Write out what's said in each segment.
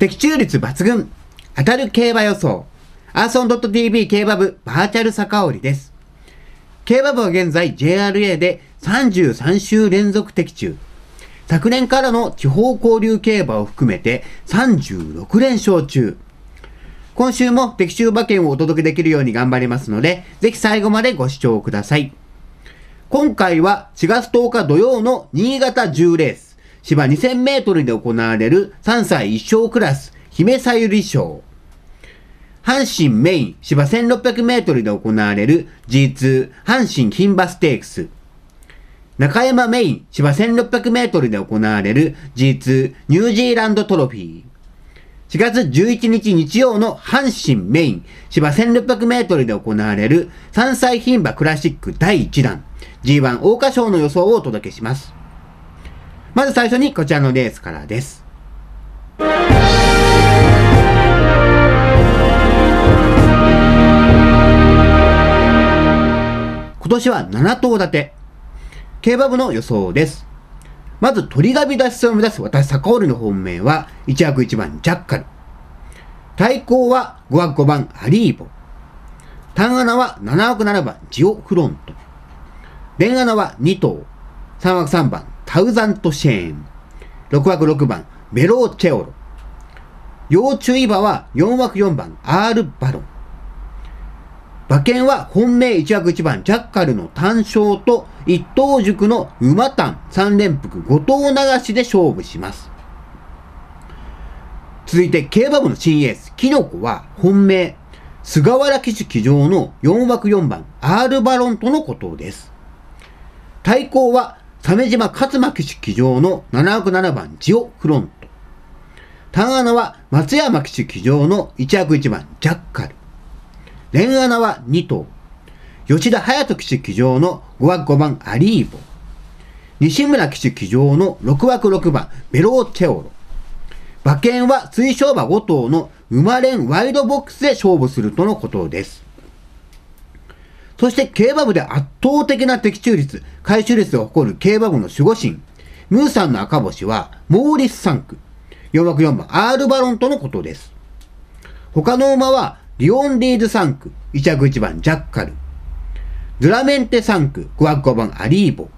的中率抜群。当たる競馬予想。アーソン .tv 競馬部バーチャル坂織です。競馬部は現在 JRA で33週連続的中。昨年からの地方交流競馬を含めて36連勝中。今週も的中馬券をお届けできるように頑張りますので、ぜひ最後までご視聴ください。今回は4月10日土曜の新潟10レース。芝2000メートルで行われる3歳1勝クラス、姫さゆり賞。阪神メイン芝1600メートルで行われる G2 阪神牝馬ステークス。中山メイン芝1600メートルで行われる G2 ニュージーランドトロフィー。4月11日日曜の阪神メイン芝1600メートルで行われる3歳牝馬クラシック第1弾 G1 桜花賞の予想をお届けします。まず最初にこちらのレースからです。今年は7頭立て。競馬部の予想です。まず鳥紙脱出を目指す私、坂織の本命は1枠1番ジャッカル。対抗は5枠5番アリーボ。単穴は7枠7番ジオフロント。連穴は2頭。3枠3番タウザントシェーン。6枠6番、メローチェオロ。要注意馬は4枠4番、アールバロン。馬券は本命1枠1番、ジャッカルの単勝と一等塾の馬単3連複5頭流しで勝負します。続いて、競馬部の新エース、キノコは本命、菅原騎手騎乗の4枠4番、アールバロンとのことです。対抗は鮫島勝馬騎手騎乗の7枠7番ジオフロント。単穴は松山騎手騎乗の1枠1番ジャッカル。連穴は2頭。吉田隼人騎手騎乗の5枠5番アリーボ。西村騎手騎乗の6枠6番ベローチェオロ。馬券は追勝馬5頭の馬連ワイドボックスで勝負するとのことです。そして競馬部で圧倒的な的中率、回収率を誇る競馬部の守護神、ムーさんの赤星は、モーリス3区、4枠4番、アールバロンとのことです。他の馬は、リオンディーズ3区、1枠1番、ジャッカル、ドラメンテ3区、5枠5番、アリーボ、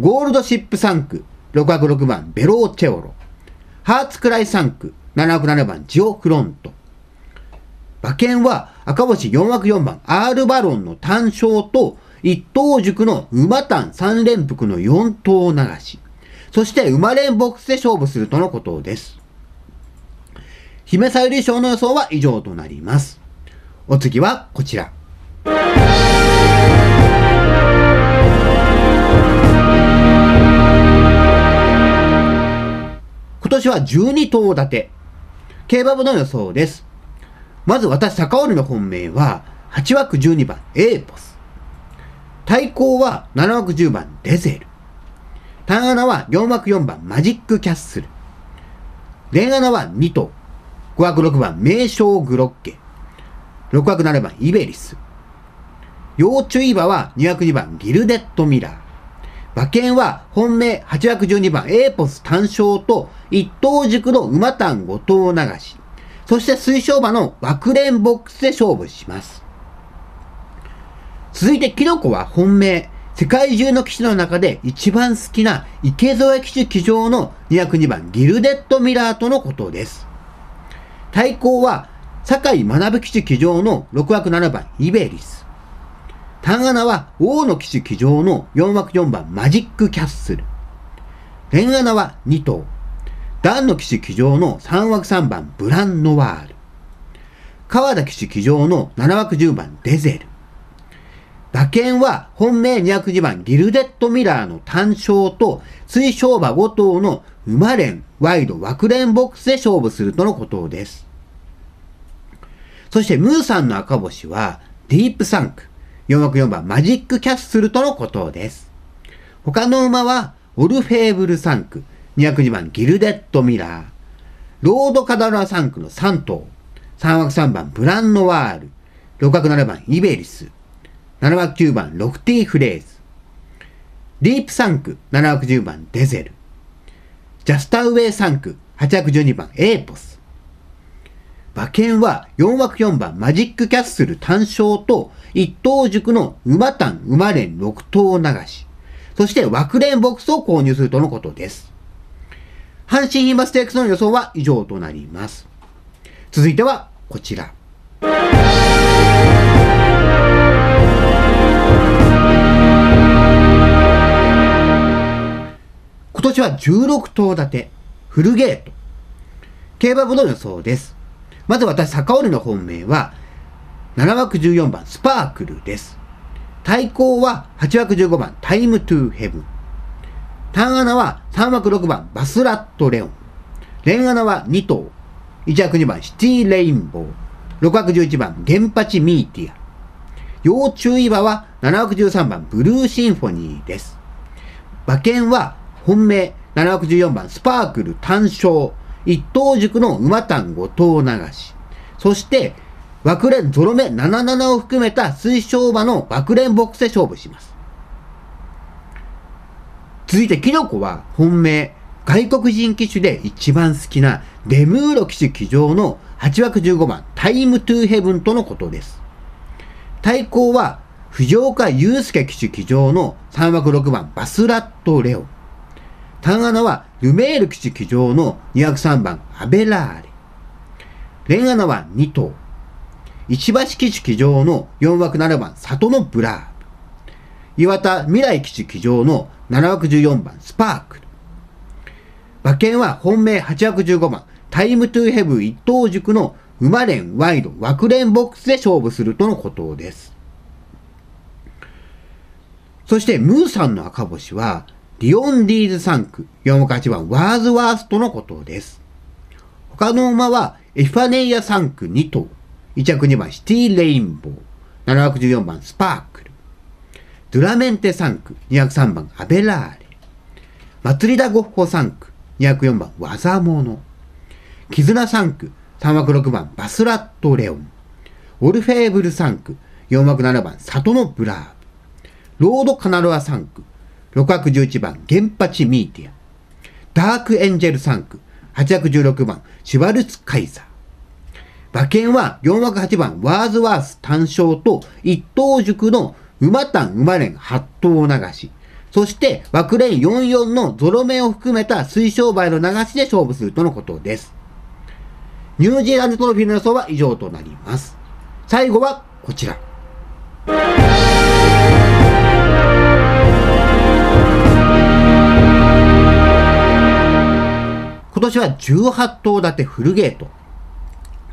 ゴールドシップ3区、6枠6番、ベローチェオロ、ハーツクライ3区、7枠7番、ジオフロント、馬券は赤星4枠4番 R バロンの単勝と一等塾の馬単3連複の4頭流し。そして馬連ボックスで勝負するとのことです。姫さゆり賞の予想は以上となります。お次はこちら。今年は12頭立て。競馬部の予想です。まず私、坂織の本命は、8枠12番、エーポス。対抗は7枠10番、デゼル。単穴は4枠4番、マジックキャッスル。連穴は2頭。5枠6番、名称グロッケ。6枠7番、イベリス。要注意馬は2枠2番、ギルデッドミラー。馬券は本命8枠12番、エーポス単勝と一頭軸の馬単5頭流し。そして推奨馬の枠連ボックスで勝負します。続いてキノコは本命。世界中の騎手の中で一番好きな池添騎手騎乗の2枠2番ギルデッドミラーとのことです。対抗は酒井学騎手騎乗の6枠7番イベリス。単穴は大野騎手騎乗の4枠4番マジックキャッスル。連穴は2頭。ダンの騎士騎乗の3枠3番ブランノワール。川田騎士騎乗の7枠10番デゼル。馬券は本命202番ギルデットミラーの単勝と水晶馬5頭の馬連ワイド枠連ボックスで勝負するとのことです。そしてムーさんの赤星はディープ産駒。4枠4番マジックキャッスルとのことです。他の馬はオルフェーブル産駒。2枠2番ギルデッドミラー、ロードカナロア産駒の3頭、3枠3番ブランノワール、6枠7番イベリス、7枠9番ロフティーフレーズ、ディープ産駒7枠10番デゼル、ジャスタウェイ産駒8枠12番エーポス、馬券は4枠4番マジックキャッスル単勝と一等塾の馬単馬連6頭流し、そして枠連ボックスを購入するとのことです。阪神ヒマステークスの予想は以上となります。続いてはこちら。今年は16頭立て、フルゲート。競馬部の予想です。まず私、坂織の本命は、7枠14番、スパークルです。対抗は8枠15番、タイムトゥーヘブン。単穴は3枠6番、バスラットレオン。連穴は2頭。1枠2番、シティレインボー。6枠11番、ゲンパチミーティア。要注意馬は7枠13番、ブルーシンフォニーです。馬券は本命714番、スパークル単勝。一等塾の馬単5頭流し。そして、枠連ゾロ目77を含めた推奨馬の枠連ボックスで勝負します。続いて、キノコは本命、外国人騎手で一番好きなデムーロ騎手騎乗の8枠15番タイムトゥーヘブンとのことです。対抗は藤岡佑介騎手騎乗の3枠6番バスラットレオン。単穴はルメール騎手騎乗の2枠3番アベラーレ。連穴は2頭。石橋騎手騎乗の4枠7番サトノブラーヴ。岩田望来騎手騎乗の7枠14番スパークル。馬券は本命8枠15番タイムトゥヘヴン一頭軸の馬連ワイド枠連ボックスで勝負するとのことです。そしてムーさんの赤星はリオンディーズ3区、4枠8番、ワーズワーストのことです。他の馬は、エファネイア3区2頭、1枠2番、シティレインボー、7枠14番、スパークル、ドゥラメンテ3区、2枠3番、アベラーレ、マツリダゴッホ3区、2枠4番、技物、キズナ3区、3枠6番、バスラットレオン、オルフェーブル産駒、4枠7番、サトノブラーヴ、ロードカナロア産駒、6枠11番、ゲンパチミーティア。ダークエンジェル産駒、8枠16番、シュワルツカイザー。馬券は4枠8番、ワーズワース単勝と一頭軸の馬単馬連8頭流し、そして枠連44のゾロ目を含めた推奨馬への流しで勝負するとのことです。ニュージーランドトロフィーの予想は以上となります。最後はこちら。今年は18頭立てフルゲート。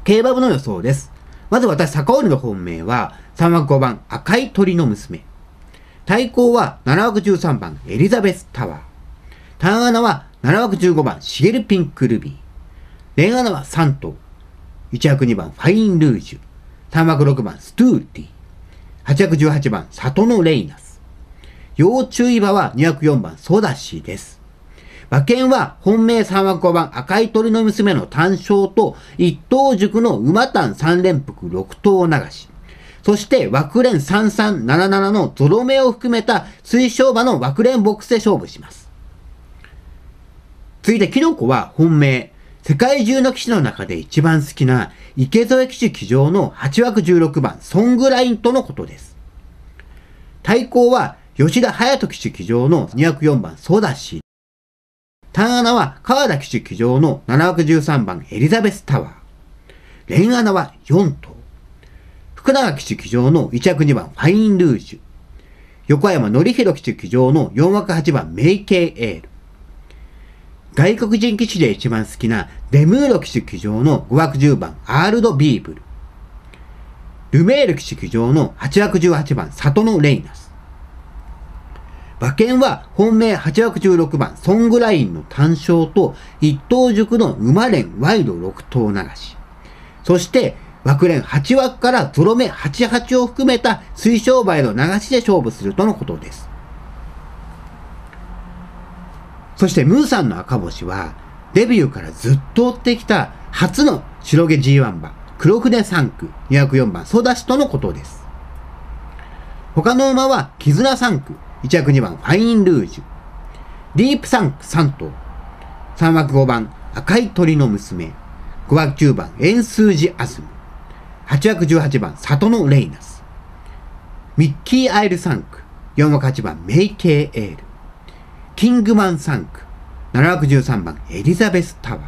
競馬部の予想です。まず私、坂織の本命は、3枠5番、赤い鳥の娘。対抗は7枠13番、エリザベスタワー。単穴は7枠15番、シゲルピンクルビー。連穴は3頭。1枠2番、ファインルージュ。3枠6番、ストゥーティー。8枠18番、里のレイナス。要注意馬は2枠4番、ソダシです。馬券は本命3枠5番赤い鳥の娘の単勝と一等塾の馬単3連複6頭流し。そして枠連3377のゾロ目を含めた推奨馬の枠連ボックスで勝負します。続いてキノコは本命。世界中の騎士の中で一番好きな池添騎士騎乗の8枠16番ソングラインとのことです。対抗は吉田隼人騎士騎乗の2枠4番ソダシ単穴は川田騎手騎乗の713番エリザベスタワー。連穴は4頭。福永騎手騎乗の1枠2番ファインルージュ。横山則弘騎手騎乗の4枠8番メイケイエール。外国人騎手で一番好きなデムーロ騎手騎乗の5枠10番アールド・ビーブル。ルメール騎手騎乗の8枠18番里のレイナス。馬券は本命8枠16番ソングラインの単勝と一等塾の馬連ワイド6頭流し。そして枠連8枠からゾロ目88を含めた推奨馬への流しで勝負するとのことです。そしてムーさんの赤星はデビューからずっと追ってきた初の白毛 G1 馬黒船3区204番ソダシとのことです。他の馬は絆3区1枠2番ファインルージュ、ディープ3区3頭、3枠5番赤い鳥の娘、5枠9番円数字アスム、8枠18番里のレイナス、ミッキーアイル3区4枠8番メイケーエール、キングマン3区7枠13番エリザベスタワー、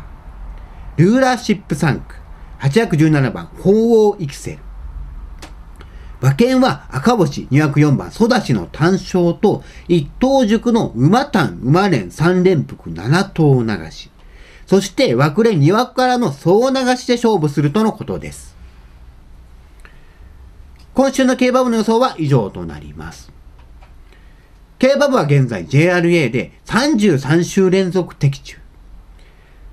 ルーラーシップ3区8枠17番鳳凰イクセル、馬券は赤星2枠4番育ちの単勝と一等塾の馬単馬連3連複7頭流し。そして枠連2枠からの総流しで勝負するとのことです。今週の競馬部の予想は以上となります。競馬部は現在 JRA で33週連続的中。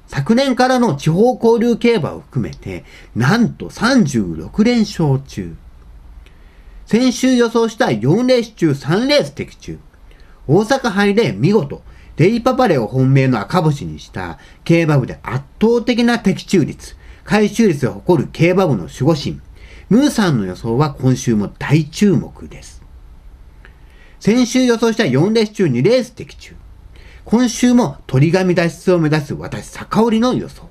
昨年からの地方交流競馬を含めて、なんと36連勝中。先週予想した4レース中3レース的中。大阪杯で見事、デイパパレを本命の赤星にした競馬部で圧倒的な的中率、回収率を誇る競馬部の守護神、ムーさんの予想は今週も大注目です。先週予想した4レース中2レース的中。今週も鳥紙脱出を目指す私、坂織の予想。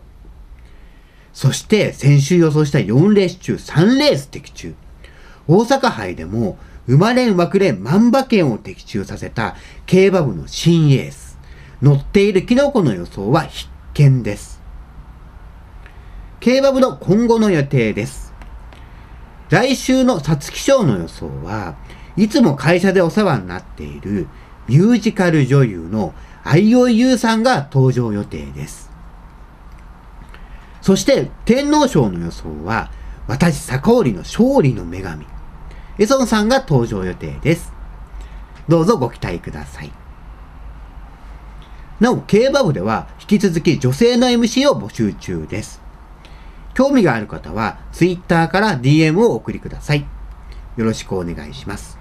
そして先週予想した4レース中3レース的中。大阪杯でも、馬連枠連万馬券を的中させた競馬部の新エース。乗っているキノコの予想は必見です。競馬部の今後の予定です。来週の皐月賞の予想は、いつも会社でお世話になっているミュージカル女優の相生優さんが登場予定です。そして天皇賞の予想は、私、坂織の勝利の女神。エソンさんが登場予定です。どうぞご期待ください。なお、競馬部では引き続き女性の MC を募集中です。興味がある方は Twitter から DM をお送りください。よろしくお願いします。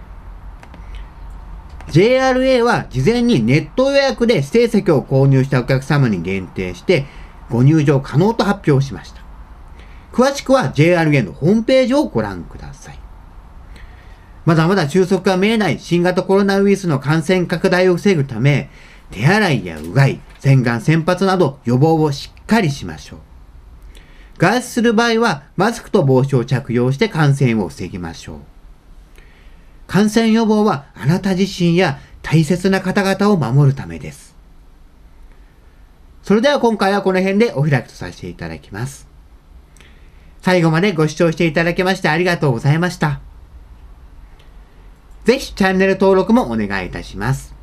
JRA は事前にネット予約で指定席を購入したお客様に限定してご入場可能と発表しました。詳しくは JRA のホームページをご覧ください。まだまだ収束が見えない新型コロナウイルスの感染拡大を防ぐため、手洗いやうがい、洗顔、洗髪など予防をしっかりしましょう。外出する場合はマスクと帽子を着用して感染を防ぎましょう。感染予防はあなた自身や大切な方々を守るためです。それでは今回はこの辺でお開きとさせていただきます。最後までご視聴していただきましてありがとうございました。ぜひチャンネル登録もお願いいたします。